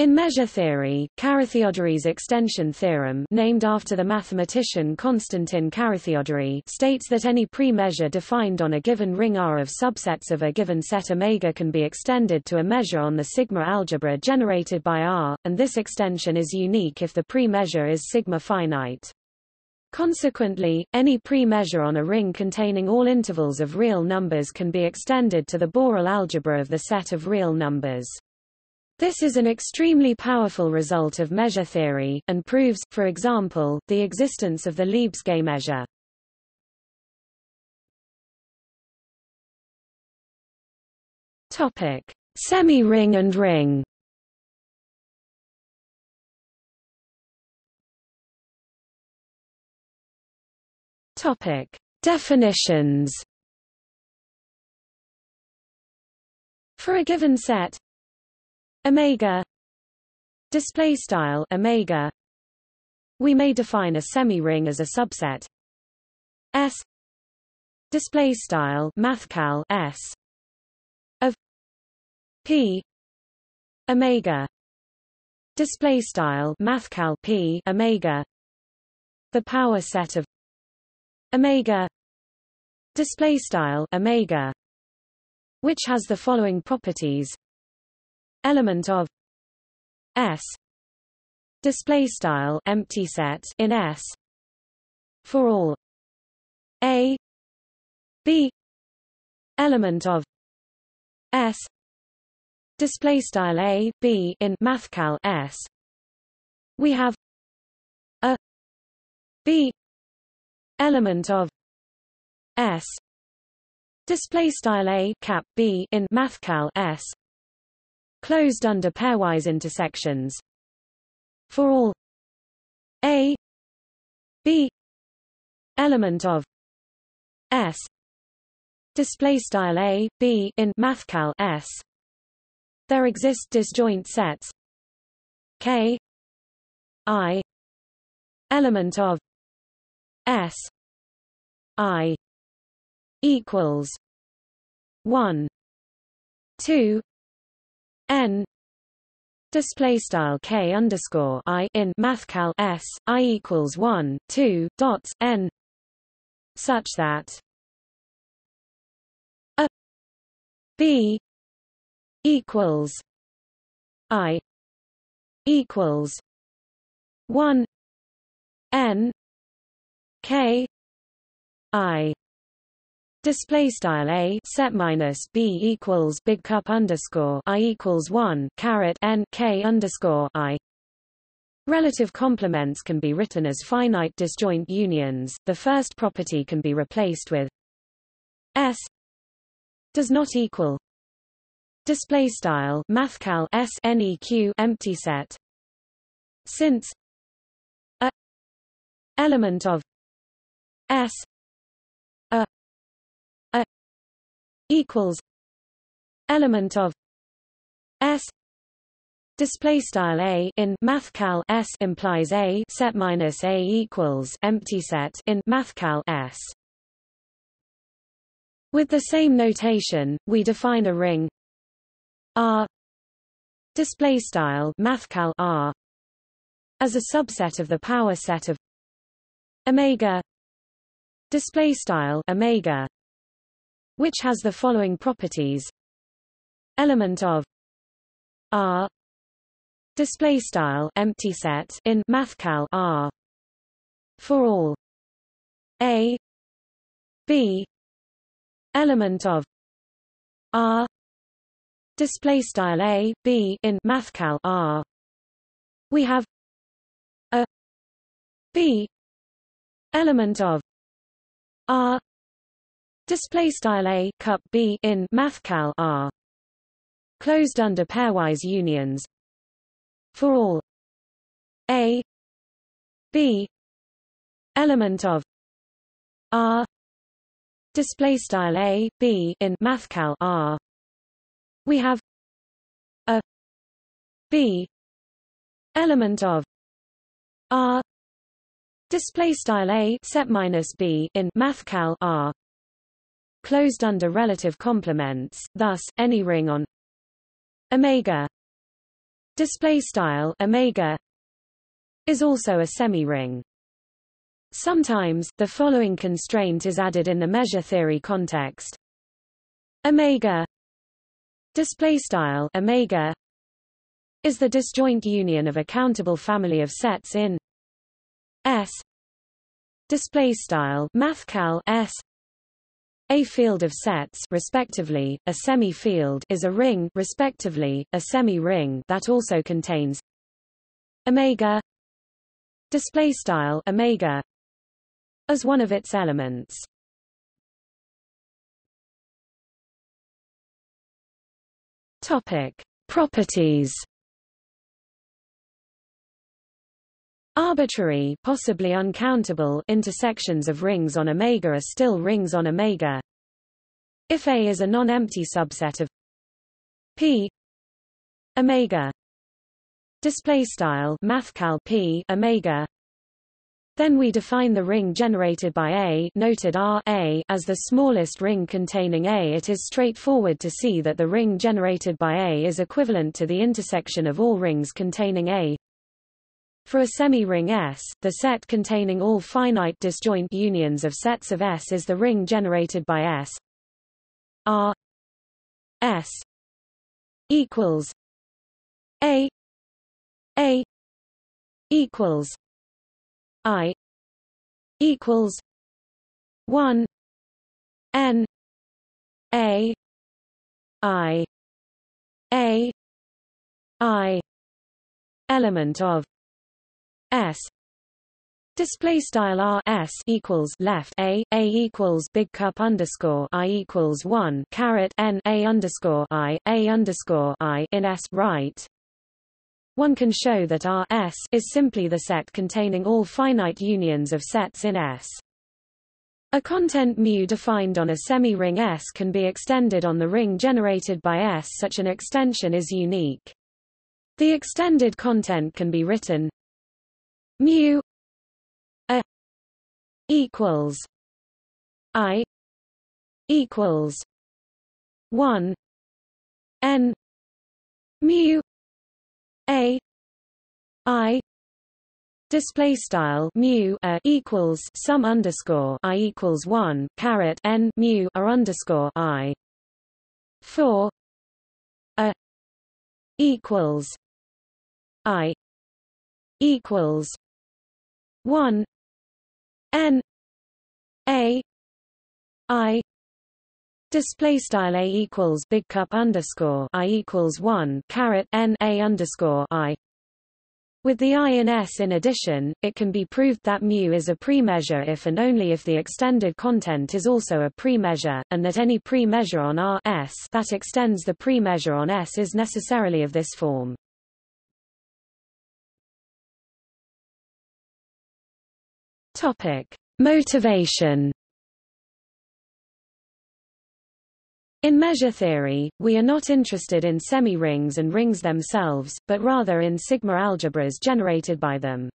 In measure theory, Carathéodory's extension theorem named after the mathematician Constantin Carathéodory states that any pre-measure defined on a given ring R of subsets of a given set omega can be extended to a measure on the sigma algebra generated by R, and this extension is unique if the pre-measure is sigma finite. Consequently, any pre-measure on a ring containing all intervals of real numbers can be extended to the Borel algebra of the set of real numbers. This is an extremely powerful result of measure theory, and proves, for example, the existence of the Lebesgue measure. Topic: Semi-ring and ring. Topic: Definitions. For a given set omega. Display style omega. We may define a semi-ring as a subset. S. Display style mathcal s. Of p. Omega. Display style mathcal p omega. The power set of omega. Display style omega. Which has the following properties element of S. Display style empty set in S. For all. A. B. Element of S. Display style A B in mathcal S. We have a B. Element of S. Display style A cap B in mathcal S closed under pairwise intersections. For all a b element of s display style a b in mathcal s. There exist disjoint sets. K i element of s i equals 1 2 n. Display style k underscore i in mathcal s i equals 1 2 dots n. Such that a b equals i equals 1 n k i Display style a set minus b equals big cup underscore i equals one caret n k underscore i. Relative complements can be written as finite disjoint unions. The first property can be replaced with s does not equal display style mathcal s neq empty set since a element of s equals element of S. Display style a in mathcal S implies a set minus a equals empty set in mathcal S. With the same notation we define a ring R. Display style mathcal R as a subset of the power set of omega. Display style omega which has the following properties. Element of R. Display style empty set in mathcal R. For all. A. B. Element of R. Display style A B in mathcal R. We have a B. Element of R display style a cup b in mathcal r closed under pairwise unions. For all a b element of r display style a b in mathcal r we have a b element of r display style a set minus b in mathcal r closed under relative complements, thus, any ring on omega display style omega is also a semi-ring. Sometimes, the following constraint is added in the measure theory context. Omega display style omega is the disjoint union of a countable family of sets in S display style mathcal S a field of sets respectively a semi-field is a ring respectively a semi-ring that also contains omega display style omega as one of its elements. Topic properties Arbitrary possibly uncountable intersections of rings on omega are still rings on omega. If A is a non-empty subset of P omega display style mathcal P omega then we define the ring generated by A noted R A as the smallest ring containing A. It is straightforward to see that the ring generated by A is equivalent to the intersection of all rings containing A. For a semi-ring S, the set containing all finite disjoint unions of sets of S is the ring generated by S. R S equals A A equals I equals one N A I A I element of S Display style R S equals left A A equals big cup underscore I equals one caret N A underscore I A underscore I in S right. One can show that R S is simply the set containing all finite unions of sets in S. A content mu defined on a semi-ring S can be extended on the ring generated by S. Such an extension is unique. The extended content can be written mu a equals i equals 1 n mu a i display style mu a equals sum underscore i equals 1 caret n mu a underscore i for a equals i equals 1 n a i Display style a equals big cup underscore i equals one caret n a underscore i. With the i in S in addition, it can be proved that mu is a premeasure if and only if the extended content is also a premeasure, and that any premeasure on R S that extends the premeasure on S is necessarily of this form. Topic: Motivation. In measure theory, we are not interested in semi-rings and rings themselves, but rather in sigma algebras generated by them.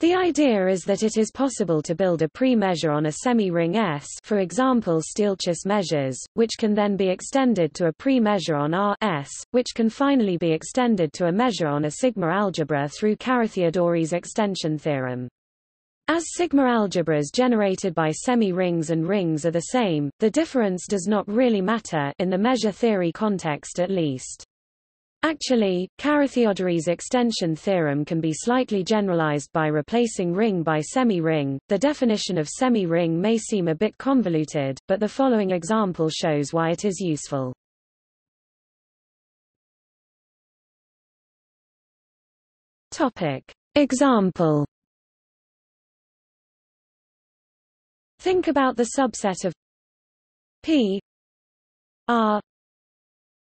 The idea is that it is possible to build a pre-measure on a semi-ring S for example Stieltjes measures, which can then be extended to a pre-measure on R S, which can finally be extended to a measure on a sigma algebra through Carathéodory's extension theorem. As sigma algebras generated by semi-rings and rings are the same, the difference does not really matter in the measure theory context at least. Actually, Carathéodory's extension theorem can be slightly generalized by replacing ring by semi-ring. The definition of semi-ring may seem a bit convoluted, but the following example shows why it is useful. Topic. Example Think about the subset of P R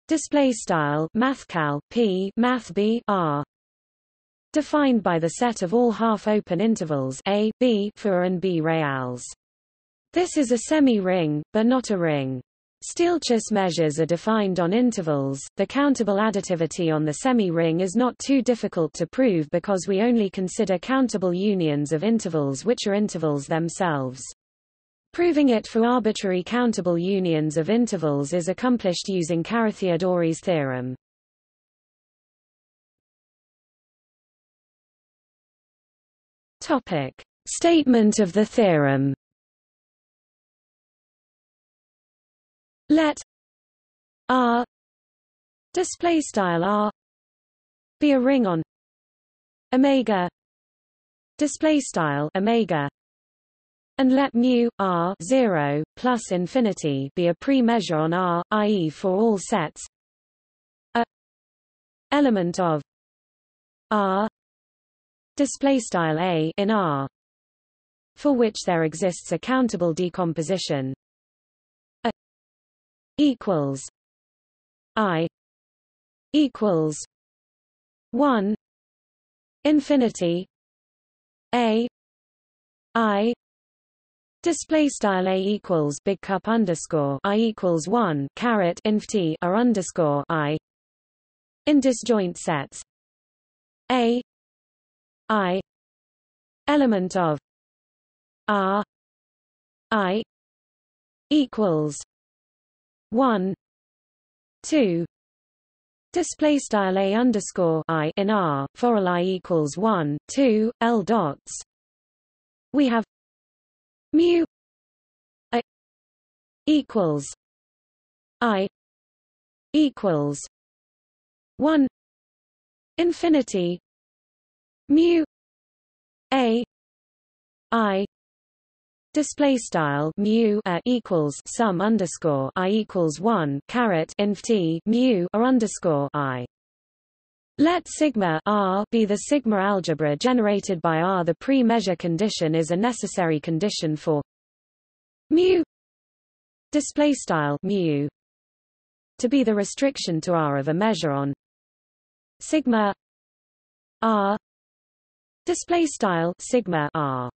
display style mathcal P math B R defined by the set of all half-open intervals A, B for and B reals. This is a semi-ring, but not a ring. Stieltjes measures are defined on intervals. The countable additivity on the semi-ring is not too difficult to prove because we only consider countable unions of intervals which are intervals themselves. Proving it for arbitrary countable unions of intervals is accomplished using Carathéodory's theorem. Topic: Statement of the theorem. Let R display style R be a ring on omega display style omega and let mu r 0 plus infinity be a pre-measure on R i.e. for all sets a element of R display style a in R for which there exists a countable decomposition a equals i equals 1 infinity a i Display style a equals big cup underscore i equals one caret inf t r underscore i in disjoint sets a i element of r i equals one two Display style a underscore i in R for l i equals one two L dots. We have mu a equals i equals one infinity mu a i display style mu a equals sum underscore i equals one caret inf t mu a underscore i let sigma R be the sigma algebra generated by R. The pre-measure condition is a necessary condition for mu display style mu to be the restriction to R of a measure on sigma R display style sigma R.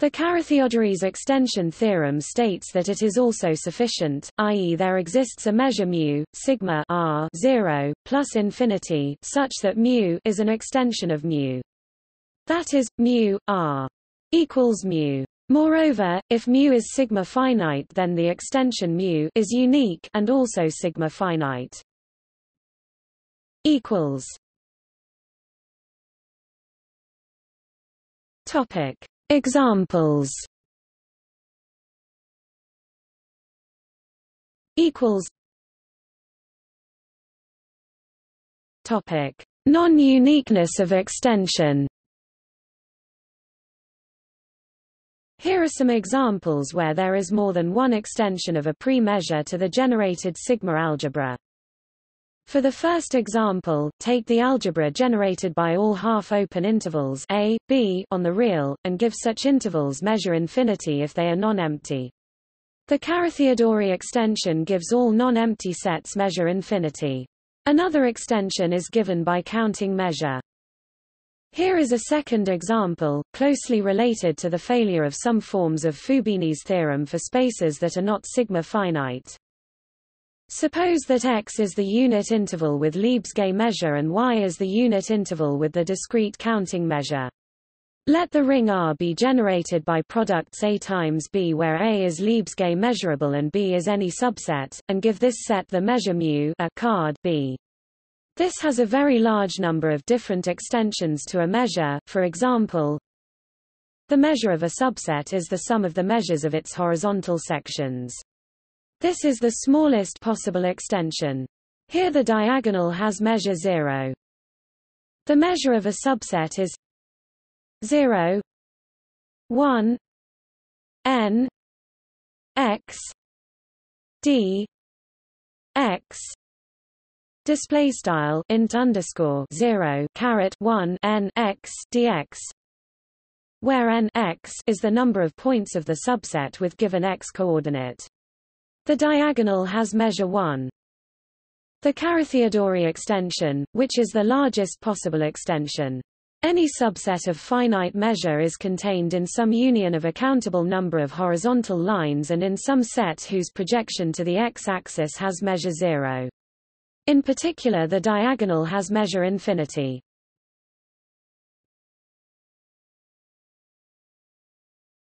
The Carathéodory's extension theorem states that it is also sufficient, i.e. there exists a measure mu, sigma r 0, plus infinity such that mu is an extension of mu. That is, mu, r equals mu. Moreover, if mu is sigma finite then the extension mu is unique and also sigma finite. equals Topic Examples. Equals. Topic. Non-uniqueness of extension. Here are some examples where there is more than one extension of a pre-measure to the generated sigma algebra. For the first example, take the algebra generated by all half-open intervals a, b on the real, and give such intervals measure infinity if they are non-empty. The Carathéodory extension gives all non-empty sets measure infinity. Another extension is given by counting measure. Here is a second example, closely related to the failure of some forms of Fubini's theorem for spaces that are not sigma finite. Suppose that x is the unit interval with Lebesgue measure and y is the unit interval with the discrete counting measure. Let the ring R be generated by products A times B where A is Lebesgue measurable and B is any subset, and give this set the measure mu a card B. This has a very large number of different extensions to a measure, for example, the measure of a subset is the sum of the measures of its horizontal sections. This is the smallest possible extension. Here the diagonal has measure 0. The measure of a subset is 0 1 n x d x display style int underscore 0 caret 1 n x dx where n x is the number of points of the subset with given x coordinate the diagonal has measure 1. The Carathéodory extension, which is the largest possible extension. Any subset of finite measure is contained in some union of a countable number of horizontal lines and in some set whose projection to the x-axis has measure 0. In particular the diagonal has measure infinity.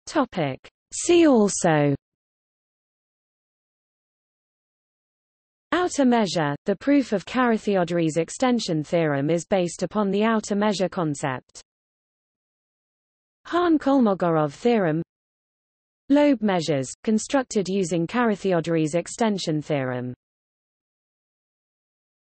Topic. See also Outer measure – The proof of Carathéodory's extension theorem is based upon the outer measure concept. Hahn-Kolmogorov theorem Loeb measures, constructed using Carathéodory's extension theorem